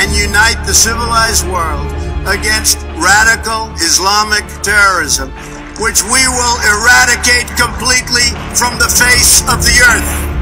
And unite the civilized world against radical Islamic terrorism, which we will eradicate completely from the face of the earth.